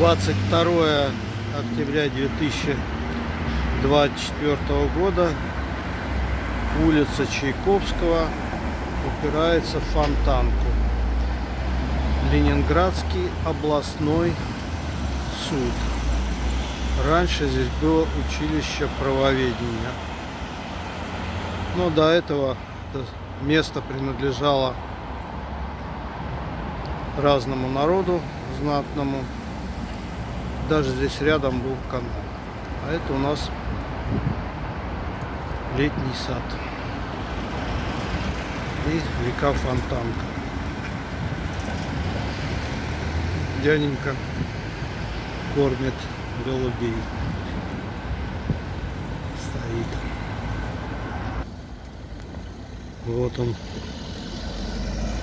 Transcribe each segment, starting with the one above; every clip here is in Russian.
22 октября 2024 года. Улица Чайковского упирается в Фонтанку. Ленинградский областной суд. Раньше здесь было училище правоведения. Но до этого это место принадлежало разному народу знатному даже здесь рядом был канал. А это у нас летний сад. И река Фонтанка. Дяденька кормит голубей. Стоит. Вот он.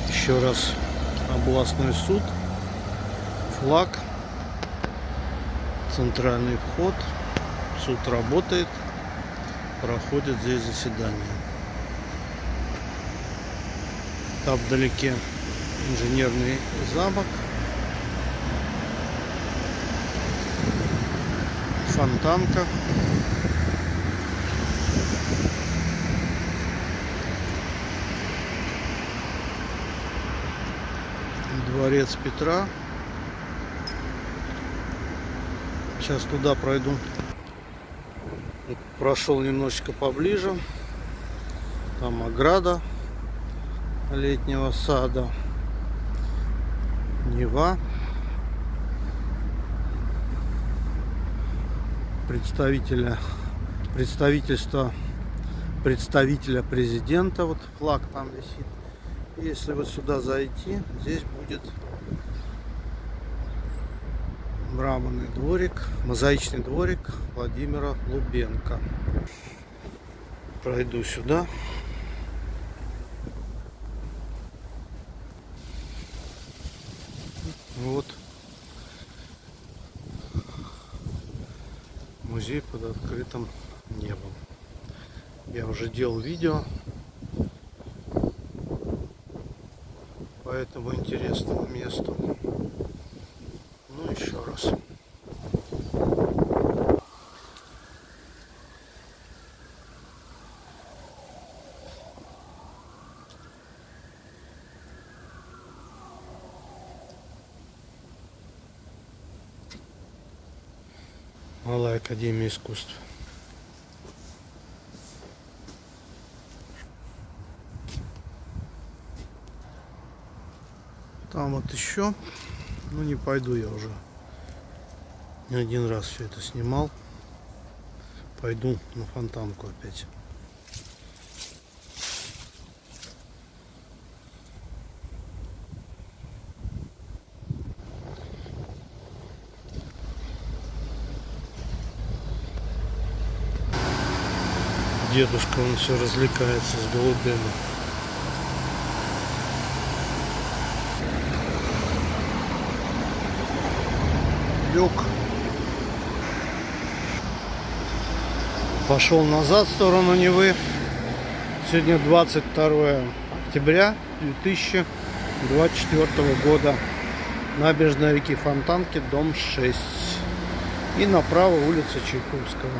Еще раз областной суд. Флаг центральный вход. Суд работает. Проходит здесь заседание. Там вдалеке инженерный замок. Фонтанка. Дворец Петра. Сейчас туда пройду. Прошел немножечко поближе. Там ограда летнего сада. Нева. Представителя представительства представителя президента. Вот флаг там висит. Если вот сюда зайти, здесь будет мраморный дворик, мозаичный дворик Владимира Лубенко. Пройду сюда. Вот музей под открытым небом. Я уже делал видео по этому интересному месту. Раз. Малая Академия искусств. Там вот еще. Ну не пойду я уже. Не один раз все это снимал. Пойду на фонтанку опять. Дедушка, он все развлекается с голубями. Люк. Пошел назад в сторону Невы. Сегодня 22 октября 2024 года. Набережная реки Фонтанки, дом 6. И направо улица Чайковского.